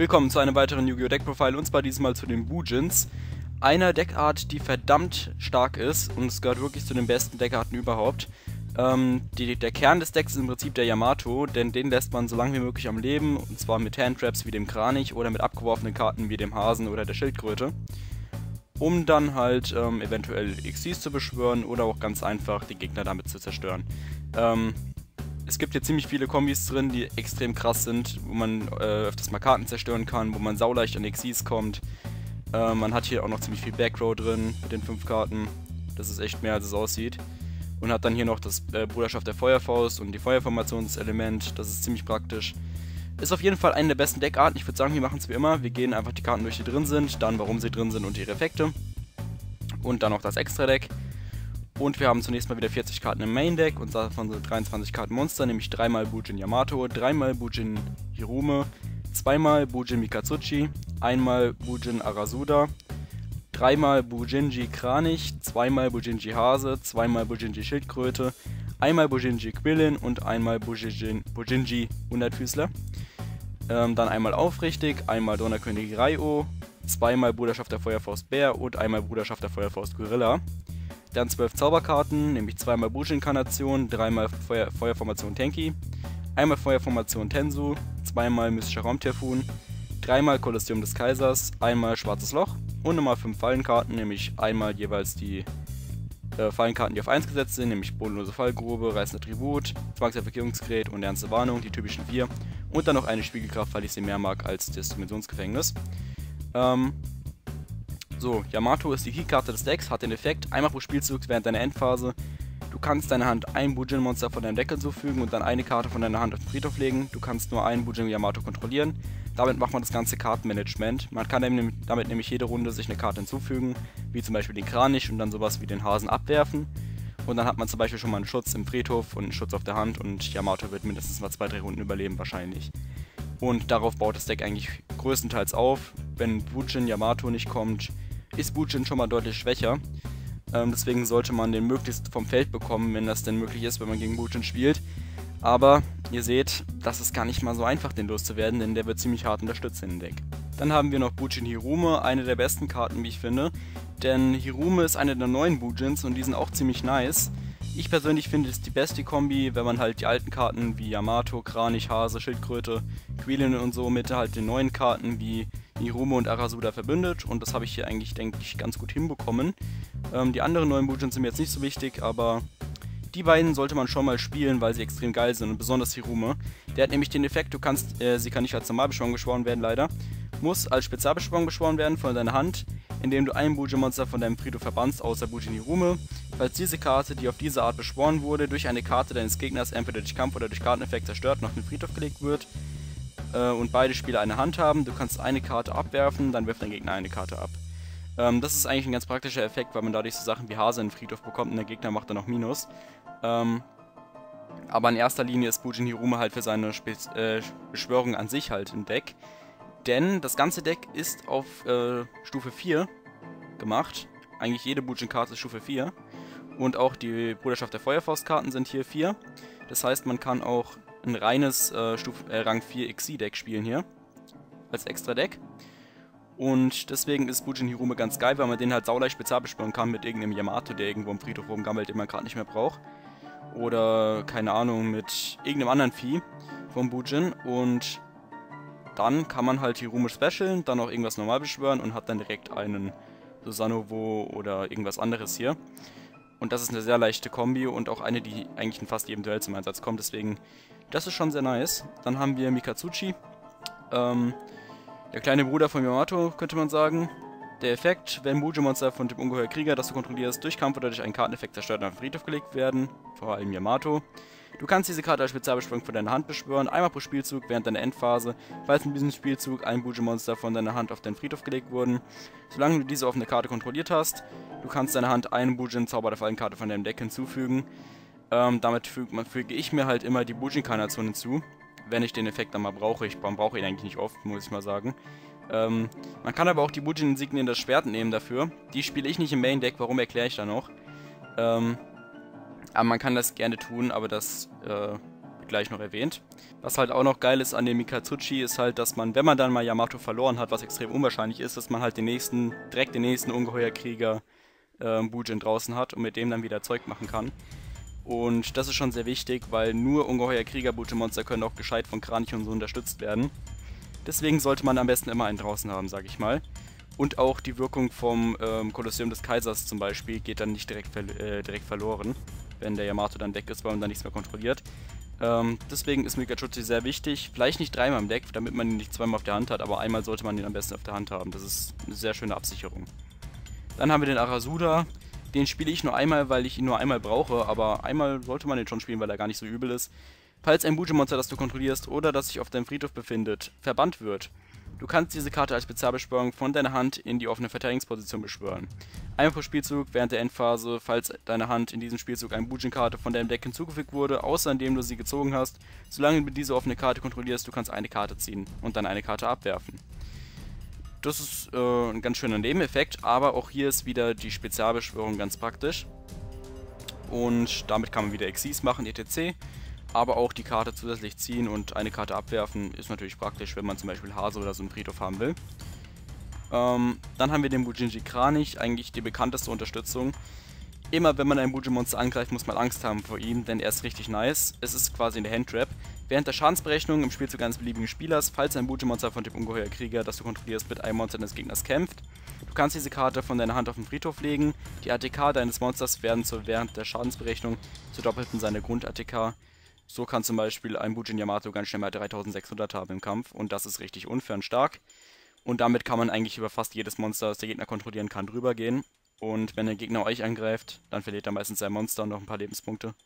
Willkommen zu einem weiteren Yu-Gi-Oh! Deck Profile und zwar diesmal zu den Bujins. Einer Deckart, die verdammt stark ist und es gehört wirklich zu den besten Deckarten überhaupt. Ähm, die, der Kern des Decks ist im Prinzip der Yamato, denn den lässt man so lange wie möglich am Leben und zwar mit Handtraps wie dem Kranich oder mit abgeworfenen Karten wie dem Hasen oder der Schildkröte. Um dann halt ähm, eventuell Xyz zu beschwören oder auch ganz einfach die Gegner damit zu zerstören. Ähm, es gibt hier ziemlich viele Kombis drin, die extrem krass sind, wo man äh, öfters mal Karten zerstören kann, wo man sauleicht an Xyz kommt. Äh, man hat hier auch noch ziemlich viel Backrow drin mit den 5 Karten. Das ist echt mehr, als es aussieht. Und hat dann hier noch das äh, Bruderschaft der Feuerfaust und die Feuerformationselement. Das ist ziemlich praktisch. Ist auf jeden Fall eine der besten Deckarten. Ich würde sagen, wir machen es wie immer. Wir gehen einfach die Karten durch, die drin sind, dann warum sie drin sind und ihre Effekte. Und dann noch das Extra-Deck. Und wir haben zunächst mal wieder 40 Karten im Main Deck und davon sind 23 Karten Monster, nämlich dreimal Bujin Yamato, dreimal Bujin Hirume, zweimal Bujin Mikatsuchi, einmal Bujin Arasuda, dreimal Bujinji Kranich, zweimal Bujinji Hase, zweimal Bujinji Schildkröte, einmal Bujinji Quillin und einmal Bujinji, Bujinji Hundertfüßler. Ähm, dann einmal Aufrichtig, einmal Donnerkönig Raio, zweimal Bruderschaft der Feuerfaust Bär und einmal Bruderschaft der Feuerfaust Gorilla. Dann 12 Zauberkarten, nämlich zweimal Busch-Inkarnation, dreimal Feuer Feuerformation Tenki, einmal Feuerformation Tensu, zweimal Mystischer Raumtyphoon, dreimal Kolosseum des Kaisers, einmal Schwarzes Loch und nochmal 5 Fallenkarten, nämlich einmal jeweils die äh, Fallenkarten, die auf 1 gesetzt sind, nämlich Bodenlose Fallgrube, Reißender Tribut, Zwangserweckungsgerät und Ernste Warnung, die typischen 4 und dann noch eine Spiegelkraft, weil ich sie mehr mag als das Dimensionsgefängnis. Ähm, so, Yamato ist die Keykarte des Decks, hat den Effekt, einmal pro Spielzug während deiner Endphase. Du kannst deiner Hand ein Bujin-Monster von deinem Deck hinzufügen und dann eine Karte von deiner Hand auf den Friedhof legen. Du kannst nur einen Bujin Yamato kontrollieren. Damit macht man das ganze Kartenmanagement. Man kann damit nämlich jede Runde sich eine Karte hinzufügen, wie zum Beispiel den Kranich und dann sowas wie den Hasen abwerfen. Und dann hat man zum Beispiel schon mal einen Schutz im Friedhof und einen Schutz auf der Hand und Yamato wird mindestens mal zwei, drei Runden überleben wahrscheinlich. Und darauf baut das Deck eigentlich größtenteils auf. Wenn Bujin Yamato nicht kommt, ist Bujin schon mal deutlich schwächer. Ähm, deswegen sollte man den möglichst vom Feld bekommen, wenn das denn möglich ist, wenn man gegen Bujin spielt. Aber ihr seht, das ist gar nicht mal so einfach, den loszuwerden, denn der wird ziemlich hart unterstützt in dem Deck. Dann haben wir noch Bujin Hirume, eine der besten Karten, wie ich finde. Denn Hirume ist eine der neuen Bujins und die sind auch ziemlich nice. Ich persönlich finde es die beste Kombi, wenn man halt die alten Karten wie Yamato, Kranich, Hase, Schildkröte, Quilin und so mit halt den neuen Karten wie Nirume und Arasuda verbündet und das habe ich hier eigentlich, denke ich, ganz gut hinbekommen. Ähm, die anderen neuen Bujins sind mir jetzt nicht so wichtig, aber die beiden sollte man schon mal spielen, weil sie extrem geil sind und besonders Hirume. Der hat nämlich den Effekt, du kannst, äh, sie kann nicht als Normalbeschwörung geschworen werden leider, muss als Spezialbeschwörung beschworen werden von deiner Hand, indem du ein Bujin-Monster von deinem Friedhof verbannst, außer Bujin Hirume. Falls diese Karte, die auf diese Art beschworen wurde, durch eine Karte deines Gegners entweder durch Kampf oder durch Karteneffekt zerstört und auf den Friedhof gelegt wird, äh, und beide Spieler eine Hand haben. Du kannst eine Karte abwerfen, dann wirft dein Gegner eine Karte ab. Ähm, das ist eigentlich ein ganz praktischer Effekt, weil man dadurch so Sachen wie Hase in den Friedhof bekommt und der Gegner macht dann noch Minus. Ähm, aber in erster Linie ist Bujin Hirume halt für seine Spe äh, Beschwörung an sich halt im Deck. Denn das ganze Deck ist auf äh, Stufe 4 gemacht. Eigentlich jede Bujin-Karte ist Stufe 4. Und auch die Bruderschaft der Feuerfaust-Karten sind hier 4. Das heißt, man kann auch ein reines äh, Stuf äh, Rang 4 XC-Deck spielen hier. Als extra Deck. Und deswegen ist Bujin Hirume ganz geil, weil man den halt sauleicht spezial bespielen kann mit irgendeinem Yamato, der irgendwo im Friedhof rumgammelt, den man gerade nicht mehr braucht. Oder, keine Ahnung, mit irgendeinem anderen Vieh vom Bujin. Und dann kann man halt Hirume specialen, dann auch irgendwas normal beschwören und hat dann direkt einen Susanovo oder irgendwas anderes hier. Und das ist eine sehr leichte Kombi und auch eine, die eigentlich in fast jedem Duell zum Einsatz kommt. Deswegen, das ist schon sehr nice. Dann haben wir Mikatsuchi. Ähm, der kleine Bruder von Yamato, könnte man sagen. Der Effekt, wenn Mujo-Monster von dem Ungeheuer Krieger, das du kontrollierst, durch Kampf oder durch einen Karteneffekt zerstört und auf den Friedhof gelegt werden, vor allem Yamato. Du kannst diese Karte als Spezialbeschwörung von deiner Hand beschwören, einmal pro Spielzug während deiner Endphase, falls in diesem Spielzug ein Bujo-Monster von deiner Hand auf den Friedhof gelegt wurden. Solange du diese offene Karte kontrolliert hast, du kannst deiner Hand einen Bujin-Zauber der Fallenkarte von deinem Deck hinzufügen. Ähm, damit füge, füge ich mir halt immer die Bujin-Karnation hinzu, wenn ich den Effekt dann mal brauche. Ich brauche ihn eigentlich nicht oft, muss ich mal sagen. Ähm, man kann aber auch die Bujin-Insignien das Schwert nehmen dafür. Die spiele ich nicht im Main-Deck, warum erkläre ich da noch. Ähm, aber man kann das gerne tun, aber das äh, gleich noch erwähnt. Was halt auch noch geil ist an dem Mikatsuchi, ist halt, dass man, wenn man dann mal Yamato verloren hat, was extrem unwahrscheinlich ist, dass man halt den nächsten, direkt den nächsten Ungeheuerkrieger äh, Bujin draußen hat und mit dem dann wieder Zeug machen kann. Und das ist schon sehr wichtig, weil nur ungeheuer Krieger Monster können auch gescheit von Kranich und so unterstützt werden. Deswegen sollte man am besten immer einen draußen haben, sag ich mal. Und auch die Wirkung vom ähm, Kolosseum des Kaisers zum Beispiel geht dann nicht direkt, ver äh, direkt verloren, wenn der Yamato dann weg ist, weil man dann nichts mehr kontrolliert. Ähm, deswegen ist Mikachutsu sehr wichtig. Vielleicht nicht dreimal im Deck, damit man ihn nicht zweimal auf der Hand hat, aber einmal sollte man ihn am besten auf der Hand haben. Das ist eine sehr schöne Absicherung. Dann haben wir den Arasuda. Den spiele ich nur einmal, weil ich ihn nur einmal brauche, aber einmal sollte man den schon spielen, weil er gar nicht so übel ist. Falls ein Buji-Monster, das du kontrollierst oder das sich auf deinem Friedhof befindet, verbannt wird, du kannst diese Karte als Spezialbeschwörung von deiner Hand in die offene Verteidigungsposition beschwören. Einmal pro Spielzug während der Endphase, falls deine Hand in diesem Spielzug eine Bujin-Karte von deinem Deck hinzugefügt wurde, außer indem du sie gezogen hast, solange du diese offene Karte kontrollierst, du kannst eine Karte ziehen und dann eine Karte abwerfen. Das ist äh, ein ganz schöner Nebeneffekt, aber auch hier ist wieder die Spezialbeschwörung ganz praktisch. Und damit kann man wieder Exis machen, etc. Aber auch die Karte zusätzlich ziehen und eine Karte abwerfen ist natürlich praktisch, wenn man zum Beispiel Hase oder so einen Friedhof haben will. Ähm, dann haben wir den Bujinji Kranich, eigentlich die bekannteste Unterstützung. Immer wenn man ein Buji-Monster angreift, muss man Angst haben vor ihm, denn er ist richtig nice. Es ist quasi eine Handtrap. Während der Schadensberechnung im Spielzug eines beliebigen Spielers, falls ein Buji-Monster von Typ Ungeheuer Krieger, das du kontrollierst, mit einem Monster des Gegners kämpft, du kannst diese Karte von deiner Hand auf den Friedhof legen. Die ATK deines Monsters werden zu, während der Schadensberechnung zu doppelten seiner Grund-ATK. So kann zum Beispiel ein Bujin Yamato ganz schnell mal 3600 haben im Kampf und das ist richtig unfair und stark. Und damit kann man eigentlich über fast jedes Monster, das der Gegner kontrollieren kann, drüber gehen. Und wenn der Gegner euch angreift, dann verliert er meistens sein Monster und noch ein paar Lebenspunkte.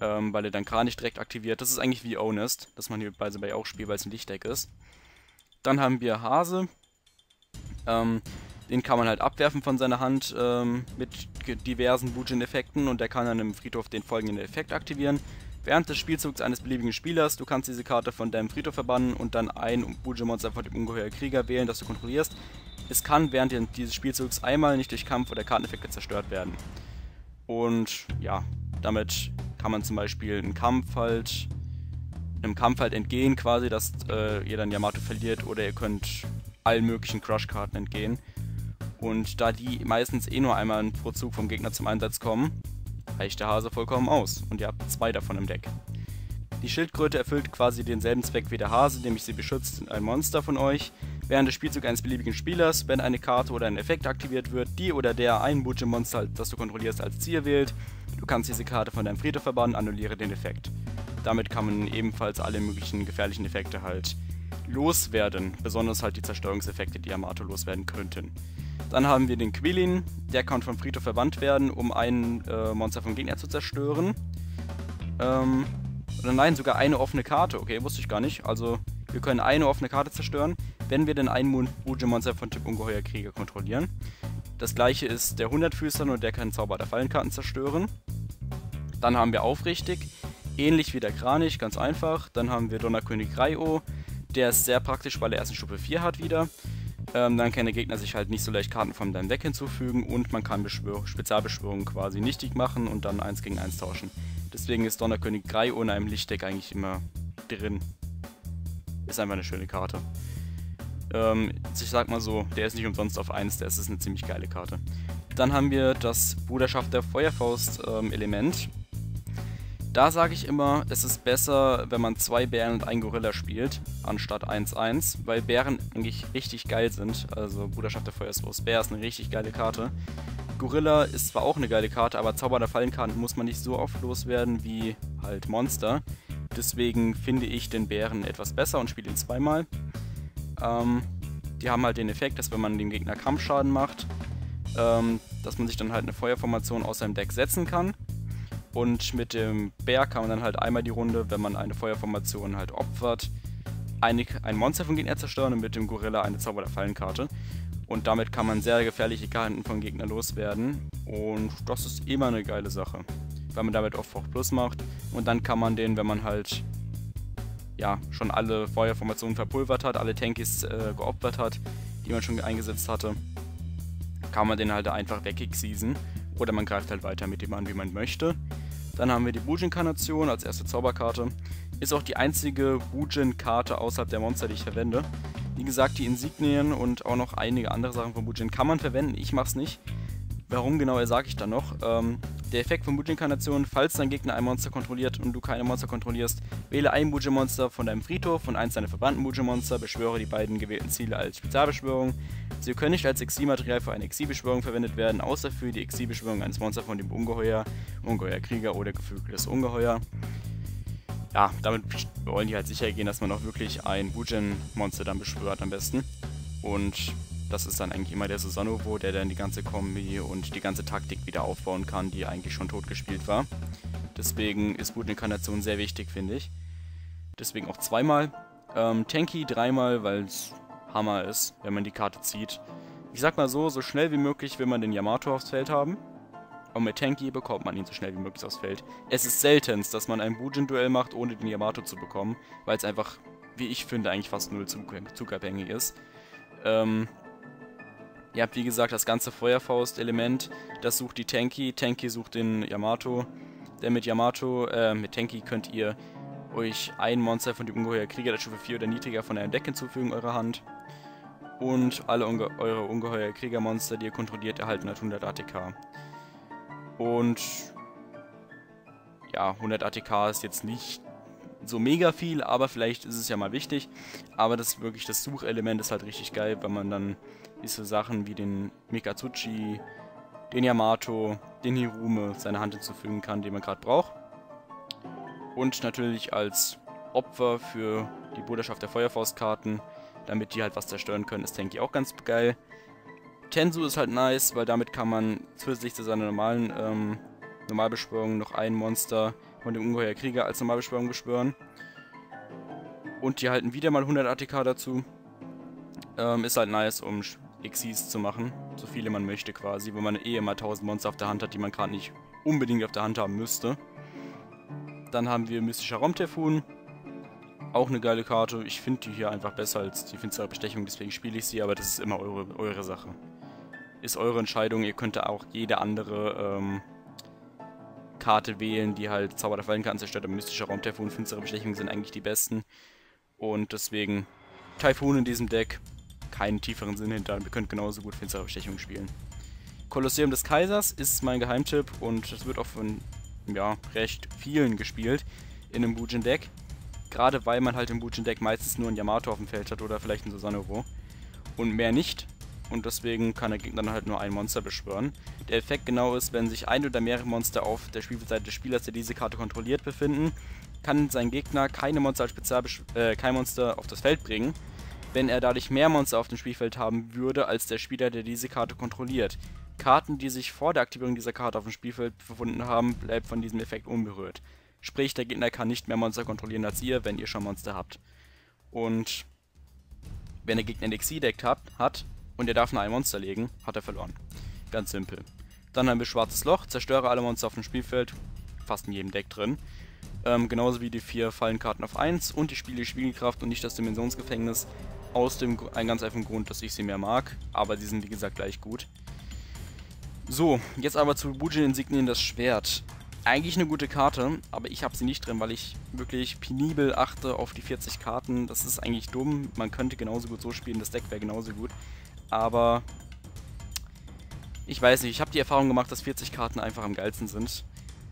Ähm, weil er dann Kranich direkt aktiviert. Das ist eigentlich wie Honest, dass man hier bei auch spielt, weil es ein Lichtdeck ist. Dann haben wir Hase. Ähm, den kann man halt abwerfen von seiner Hand ähm, mit diversen Bujin-Effekten und der kann dann im Friedhof den folgenden Effekt aktivieren. Während des Spielzugs eines beliebigen Spielers, du kannst diese Karte von deinem Friedhof verbannen und dann ein Bujin-Monster von dem ungeheuer Krieger wählen, das du kontrollierst. Es kann während dieses Spielzugs einmal nicht durch Kampf oder Karteneffekte zerstört werden. Und ja, damit kann man zum Beispiel einen Kampf halt, einem Kampf halt entgehen quasi, dass äh, ihr dann Yamato verliert oder ihr könnt allen möglichen Crush-Karten entgehen. Und da die meistens eh nur einmal pro Zug vom Gegner zum Einsatz kommen, reicht der Hase vollkommen aus und ihr habt zwei davon im Deck. Die Schildkröte erfüllt quasi denselben Zweck wie der Hase, nämlich sie beschützt ein Monster von euch. Während des Spielzugs eines beliebigen Spielers, wenn eine Karte oder ein Effekt aktiviert wird, die oder der ein Butche-Monster, das du kontrollierst, als Ziel wählt, du kannst diese Karte von deinem Friedhof verbannen, annulliere den Effekt. Damit kann man ebenfalls alle möglichen gefährlichen Effekte halt loswerden, besonders halt die Zerstörungseffekte, die Yamato loswerden könnten. Dann haben wir den Quillin, der kann vom Friedhof verbannt werden, um ein äh, Monster vom Gegner zu zerstören. Ähm, oder nein, sogar eine offene Karte. Okay, wusste ich gar nicht. Also, wir können eine offene Karte zerstören, wenn wir denn einen Buji-Monster von Typ Ungeheuer Krieger kontrollieren. Das gleiche ist der 100-Füßer, nur der kann Zauber der Fallenkarten zerstören. Dann haben wir Aufrichtig, ähnlich wie der Kranich, ganz einfach. Dann haben wir Donnerkönig Raio, der ist sehr praktisch, weil er erst eine Stufe 4 hat wieder. Ähm, dann kann der Gegner sich halt nicht so leicht Karten von deinem Deck hinzufügen und man kann Beschwör Spezialbeschwörungen quasi nichtig machen und dann 1 gegen 1 tauschen. Deswegen ist Donnerkönig 3 ohne einem Lichtdeck eigentlich immer drin. Ist einfach eine schöne Karte. Ähm, ich sag mal so, der ist nicht umsonst auf 1, der ist eine ziemlich geile Karte. Dann haben wir das Bruderschaft der Feuerfaust-Element. Ähm, da sage ich immer, es ist besser, wenn man zwei Bären und ein Gorilla spielt, anstatt 1-1, weil Bären eigentlich richtig geil sind. Also Bruderschaft der Feuerfaust Bär ist eine richtig geile Karte. Gorilla ist zwar auch eine geile Karte, aber Zauber der Fallenkarten muss man nicht so oft loswerden wie halt Monster. Deswegen finde ich den Bären etwas besser und spiele ihn zweimal. Ähm, die haben halt den Effekt, dass wenn man dem Gegner Kampfschaden macht, ähm, dass man sich dann halt eine Feuerformation aus seinem Deck setzen kann. Und mit dem Bär kann man dann halt einmal die Runde, wenn man eine Feuerformation halt opfert, eine, ein Monster vom Gegner zerstören und mit dem Gorilla eine Zauber der Fallenkarte. Und damit kann man sehr gefährliche Karten vom Gegner loswerden. Und das ist immer eine geile Sache. Weil man damit oft Plus macht. Und dann kann man den, wenn man halt ja, schon alle Feuerformationen verpulvert hat, alle Tankies äh, geopfert hat, die man schon eingesetzt hatte, kann man den halt einfach wegexeasen. Oder man greift halt weiter mit dem an, wie man möchte. Dann haben wir die Bujin-Karnation als erste Zauberkarte. Ist auch die einzige Bujin-Karte außerhalb der Monster, die ich verwende. Wie gesagt, die Insignien und auch noch einige andere Sachen von Bujin kann man verwenden, ich mach's nicht. Warum genau, sage ich dann noch. Ähm, der Effekt von Bujin-Karnation, falls dein Gegner ein Monster kontrolliert und du keine Monster kontrollierst, wähle ein Bujin-Monster von deinem Friedhof und eins deiner verbannten Bujin-Monster, beschwöre die beiden gewählten Ziele als Spezialbeschwörung. Sie können nicht als Exilmaterial für eine Exilbeschwörung verwendet werden, außer für die Exilbeschwörung eines Monsters von dem Ungeheuer, Ungeheuer Krieger oder geflügeltes Ungeheuer. Ja, damit wollen die halt sicher gehen, dass man auch wirklich ein Bujin-Monster dann beschwört am besten. Und das ist dann eigentlich immer der Susanovo, der dann die ganze Kombi und die ganze Taktik wieder aufbauen kann, die eigentlich schon tot gespielt war. Deswegen ist Boot-Inkarnation sehr wichtig, finde ich. Deswegen auch zweimal. Ähm, Tanky dreimal, weil es Hammer ist, wenn man die Karte zieht. Ich sag mal so, so schnell wie möglich will man den Yamato aufs Feld haben. Und mit Tanky bekommt man ihn so schnell wie möglich aufs Feld. Es ist seltenst, dass man ein Bujin-Duell macht, ohne den Yamato zu bekommen, weil es einfach, wie ich finde, eigentlich fast null zugabhängig ist. Ähm, Ihr habt wie gesagt das ganze Feuerfaust-Element, das sucht die Tanky, Tanky sucht den Yamato. Denn mit Yamato, äh, mit Tanky könnt ihr euch ein Monster von dem Ungeheuer Krieger der Stufe 4 oder niedriger von einem Deck hinzufügen, eurer Hand. Und alle Unge eure Ungeheuer Kriegermonster, die ihr kontrolliert, erhalten halt 100 ATK. Und ja, 100 ATK ist jetzt nicht so mega viel, aber vielleicht ist es ja mal wichtig. Aber das wirklich das Suchelement ist halt richtig geil, wenn man dann diese Sachen wie den Mikatsuchi, den Yamato, den Hirume seine Hand hinzufügen kann, den man gerade braucht. Und natürlich als Opfer für die Bruderschaft der Feuerfaustkarten, damit die halt was zerstören können, ist Tenki auch ganz geil. Tensu ist halt nice, weil damit kann man zusätzlich zu seiner normalen ähm, Normalbeschwörung noch ein Monster von dem Ungeheuer Krieger als Normalbeschwörung beschwören. Und die halten wieder mal 100 ATK dazu. Ähm, ist halt nice, um Xyz zu machen. So viele man möchte quasi, wenn man eh immer 1000 Monster auf der Hand hat, die man gerade nicht unbedingt auf der Hand haben müsste. Dann haben wir Mystischer Raumtyphoon. Auch eine geile Karte. Ich finde die hier einfach besser als die finstere Bestechung, deswegen spiele ich sie, aber das ist immer eure, eure Sache. Ist eure Entscheidung. Ihr könnt auch jede andere ähm, Karte wählen, die halt Zauber der Fallenkarten zerstört. Aber Mystischer Raumtyphoon und finstere Bestechung sind eigentlich die besten. Und deswegen Typhoon in diesem Deck. Keinen tieferen Sinn hinter. Wir können genauso gut finstere Bestechung spielen. Kolosseum des Kaisers ist mein Geheimtipp und es wird auch von ja, recht vielen gespielt in einem Bujin-Deck. Gerade weil man halt im Bujin-Deck meistens nur einen Yamato auf dem Feld hat oder vielleicht einen Susanovo. Und mehr nicht und deswegen kann der Gegner dann halt nur ein Monster beschwören. Der Effekt genau ist, wenn sich ein oder mehrere Monster auf der Spielfeldseite des Spielers, der diese Karte kontrolliert, befinden, kann sein Gegner keine Monster als Spezial äh, kein Monster auf das Feld bringen, wenn er dadurch mehr Monster auf dem Spielfeld haben würde als der Spieler, der diese Karte kontrolliert. Karten, die sich vor der Aktivierung dieser Karte auf dem Spielfeld befunden haben, bleibt von diesem Effekt unberührt. Sprich, der Gegner kann nicht mehr Monster kontrollieren als ihr, wenn ihr schon Monster habt. Und wenn der Gegner ein Exil-Deck hat, hat, und er darf nur ein Monster legen, hat er verloren. Ganz simpel. Dann haben wir Schwarzes Loch, zerstöre alle Monster auf dem Spielfeld, fast in jedem Deck drin. Ähm, genauso wie die vier Fallenkarten auf 1 und die Spiele Spiegelkraft und nicht das Dimensionsgefängnis. Aus dem einen ganz einfachen Grund, dass ich sie mehr mag, aber sie sind wie gesagt gleich gut. So, jetzt aber zu Bujin Insignien das Schwert. Eigentlich eine gute Karte, aber ich habe sie nicht drin, weil ich wirklich penibel achte auf die 40 Karten. Das ist eigentlich dumm. Man könnte genauso gut so spielen, das Deck wäre genauso gut aber ich weiß nicht, ich habe die Erfahrung gemacht, dass 40 Karten einfach am geilsten sind.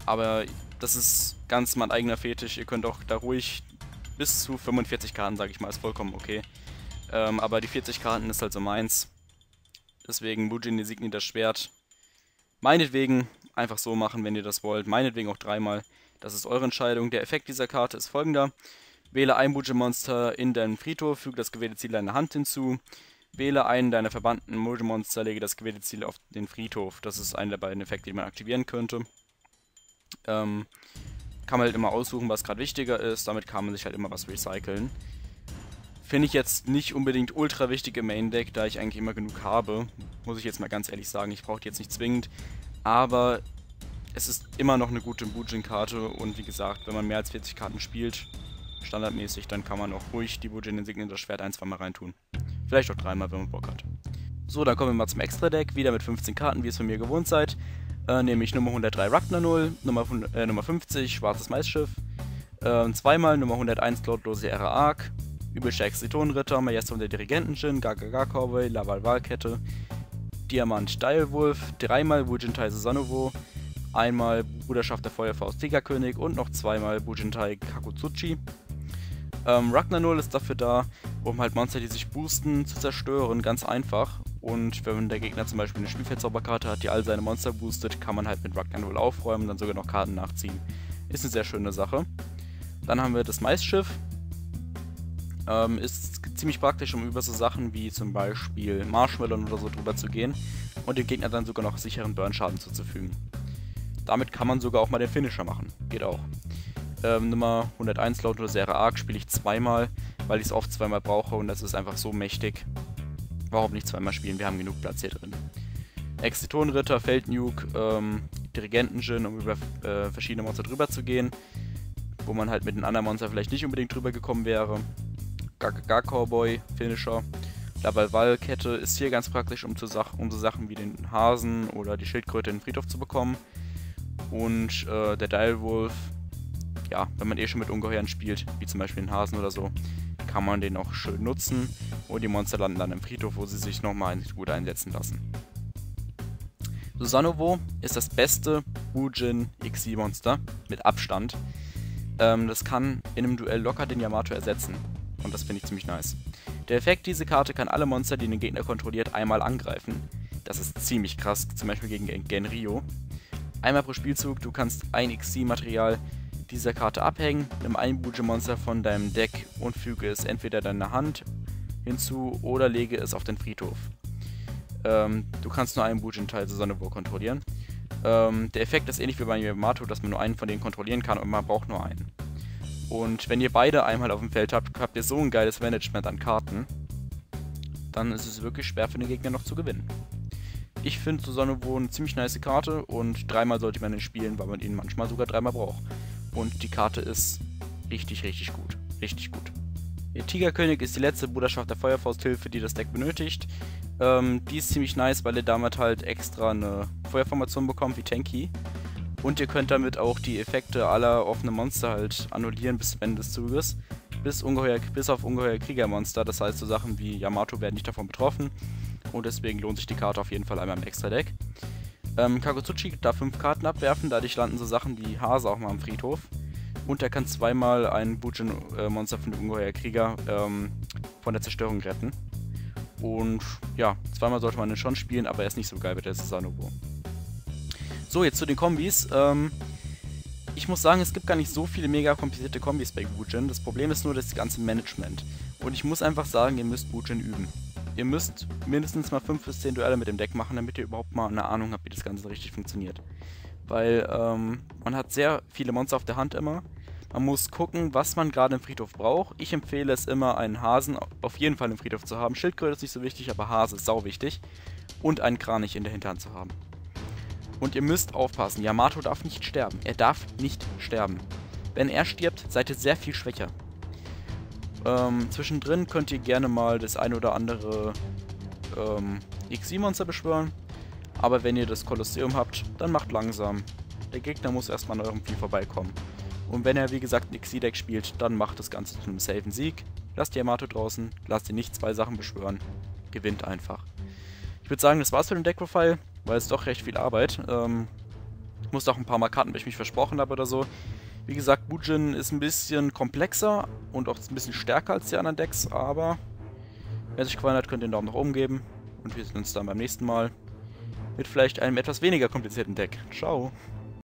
Aber das ist ganz mein eigener Fetisch. Ihr könnt auch da ruhig bis zu 45 Karten, sage ich mal, ist vollkommen okay. Ähm, aber die 40 Karten ist halt so meins. Deswegen Mujin Designi das Schwert. Meinetwegen einfach so machen, wenn ihr das wollt. Meinetwegen auch dreimal. Das ist eure Entscheidung. Der Effekt dieser Karte ist folgender. Wähle ein Bujin-Monster in deinen Friedhof, füge das gewählte Ziel deiner Hand hinzu. Wähle einen deiner verbannten Multimonster, lege das gewählte Ziel auf den Friedhof. Das ist einer der beiden Effekte, die man aktivieren könnte. Ähm, kann man halt immer aussuchen, was gerade wichtiger ist. Damit kann man sich halt immer was recyceln. Finde ich jetzt nicht unbedingt ultra wichtig im Main Deck, da ich eigentlich immer genug habe. Muss ich jetzt mal ganz ehrlich sagen, ich brauche die jetzt nicht zwingend. Aber es ist immer noch eine gute Bujin-Karte und wie gesagt, wenn man mehr als 40 Karten spielt, standardmäßig, dann kann man auch ruhig die Bujin Insignien das Schwert ein, zwei Mal reintun. Vielleicht auch dreimal, wenn man Bock hat. So, dann kommen wir mal zum Extra-Deck, wieder mit 15 Karten, wie ihr es von mir gewohnt seid. Äh, nämlich Nummer 103 Ragnar 0, Nummer, äh, Nummer 50 Schwarzes Maisschiff, äh, zweimal Nummer 101 Lautlose Ära Arc, übelstärkste Tonritter, Maestro und der Dirigenten-Jin, Gaga Cowboy, Laval Wahlkette, Diamant Dialwolf, dreimal Wujintai Susanoo, einmal Bruderschaft der Feuerfaust Tigerkönig und noch zweimal Bujintai Kakutsuchi. Ähm, Ragnar 0 ist dafür da, um halt Monster, die sich boosten, zu zerstören, ganz einfach. Und wenn der Gegner zum Beispiel eine Spielfeldzauberkarte hat, die all seine Monster boostet, kann man halt mit Ragnar 0 aufräumen, dann sogar noch Karten nachziehen. Ist eine sehr schöne Sache. Dann haben wir das Maisschiff. Ähm, ist ziemlich praktisch, um über so Sachen wie zum Beispiel Marshmallow oder so drüber zu gehen und dem Gegner dann sogar noch sicheren Burnschaden zuzufügen. Damit kann man sogar auch mal den Finisher machen. Geht auch. Ähm, Nummer 101 laut Serie Arc spiele ich zweimal, weil ich es oft zweimal brauche und das ist einfach so mächtig. Warum nicht zweimal spielen? Wir haben genug Platz hier drin. Exitorenritter, Feldnuke, ähm, Dirigenten-Gin, um über äh, verschiedene Monster drüber zu gehen, wo man halt mit den anderen Monster vielleicht nicht unbedingt drüber gekommen wäre. Gaga Cowboy, Finisher. Labalval-Kette ist hier ganz praktisch, um, zu Sach um so Sachen wie den Hasen oder die Schildkröte in den Friedhof zu bekommen. Und äh, der Dialwolf ja, wenn man eh schon mit Ungeheuern spielt, wie zum Beispiel den Hasen oder so, kann man den auch schön nutzen und die Monster landen dann im Friedhof, wo sie sich nochmal gut einsetzen lassen. Susanovo ist das beste Bujin XY-Monster mit Abstand. Ähm, das kann in einem Duell locker den Yamato ersetzen und das finde ich ziemlich nice. Der Effekt, diese Karte kann alle Monster, die den Gegner kontrolliert, einmal angreifen. Das ist ziemlich krass, zum Beispiel gegen Genrio. Einmal pro Spielzug, du kannst ein XC-Material dieser Karte abhängen, nimm ein Buji-Monster von deinem Deck und füge es entweder deiner Hand hinzu oder lege es auf den Friedhof. Ähm, du kannst nur einen Bujin-Teil Susanoo kontrollieren. Ähm, der Effekt ist ähnlich wie bei Yamato, dass man nur einen von denen kontrollieren kann und man braucht nur einen. Und wenn ihr beide einmal auf dem Feld habt, habt ihr so ein geiles Management an Karten, dann ist es wirklich schwer für den Gegner noch zu gewinnen. Ich finde Susanoo eine ziemlich nice Karte und dreimal sollte man ihn spielen, weil man ihn manchmal sogar dreimal braucht. Und die Karte ist richtig, richtig gut. Richtig gut. Der Tigerkönig ist die letzte Bruderschaft der Feuerfausthilfe, die das Deck benötigt. Ähm, die ist ziemlich nice, weil ihr damit halt extra eine Feuerformation bekommt, wie Tanky. Und ihr könnt damit auch die Effekte aller offenen Monster halt annullieren bis zum Ende des Zuges. Bis, ungeheuer, bis auf ungeheuer Kriegermonster, das heißt so Sachen wie Yamato werden nicht davon betroffen. Und deswegen lohnt sich die Karte auf jeden Fall einmal im Extra-Deck. Ähm, Kakutsuchi darf 5 Karten abwerfen, dadurch landen so Sachen wie Hase auch mal am Friedhof. Und er kann zweimal ein Bujin-Monster von dem Ungeheuer Krieger ähm, von der Zerstörung retten. Und ja, zweimal sollte man den schon spielen, aber er ist nicht so geil wie der Susanoo. So, jetzt zu den Kombis. Ähm, ich muss sagen, es gibt gar nicht so viele mega komplizierte Kombis bei Bujin. Das Problem ist nur das ganze Management. Und ich muss einfach sagen, ihr müsst Bujin üben ihr müsst mindestens mal 5 bis 10 Duelle mit dem Deck machen, damit ihr überhaupt mal eine Ahnung habt, wie das Ganze richtig funktioniert. Weil ähm, man hat sehr viele Monster auf der Hand immer. Man muss gucken, was man gerade im Friedhof braucht. Ich empfehle es immer, einen Hasen auf jeden Fall im Friedhof zu haben. Schildkröte ist nicht so wichtig, aber Hase ist sau wichtig. Und einen Kranich in der Hinterhand zu haben. Und ihr müsst aufpassen, Yamato darf nicht sterben. Er darf nicht sterben. Wenn er stirbt, seid ihr sehr viel schwächer. Ähm, zwischendrin könnt ihr gerne mal das ein oder andere ähm, XI-Monster beschwören. Aber wenn ihr das Kolosseum habt, dann macht langsam. Der Gegner muss erstmal an eurem Vieh vorbeikommen. Und wenn er wie gesagt ein XI-Deck spielt, dann macht das Ganze zu einem safen Sieg. Lasst Yamato draußen, lasst ihn nicht zwei Sachen beschwören. Gewinnt einfach. Ich würde sagen, das war's für den Deck-Profile, weil es doch recht viel Arbeit. Ähm, ich muss auch ein paar Mal Karten, weil ich mich versprochen habe oder so. Wie gesagt, Bujin ist ein bisschen komplexer und auch ein bisschen stärker als die anderen Decks, aber wer sich gefallen hat, könnt den Daumen nach oben geben und wir sehen uns dann beim nächsten Mal mit vielleicht einem etwas weniger komplizierten Deck. Ciao!